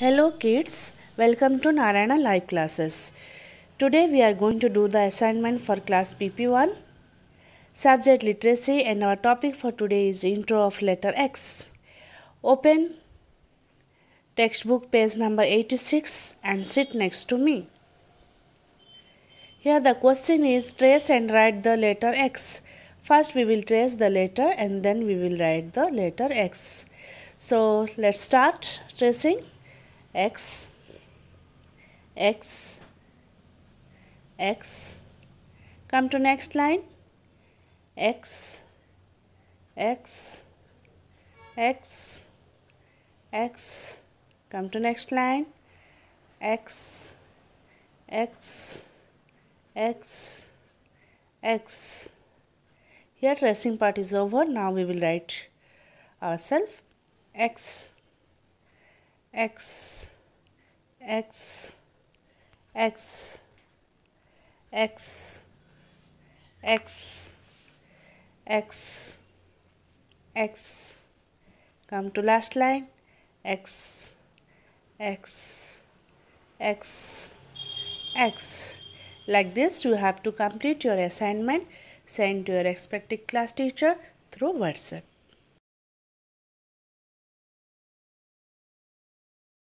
Hello kids, welcome to Narayana live classes. Today we are going to do the assignment for class PP1 subject literacy and our topic for today is intro of letter X. Open textbook page number 86 and sit next to me. Here the question is trace and write the letter X. First we will trace the letter and then we will write the letter X. So let's start tracing X X X. Come to next line. X X X X. Come to next line. X X X X. Here tracing part is over. Now we will write ourselves X X X X X X X X. Come to last line. X X X X. Like this you have to complete your assignment. Send to your expected class teacher through WhatsApp.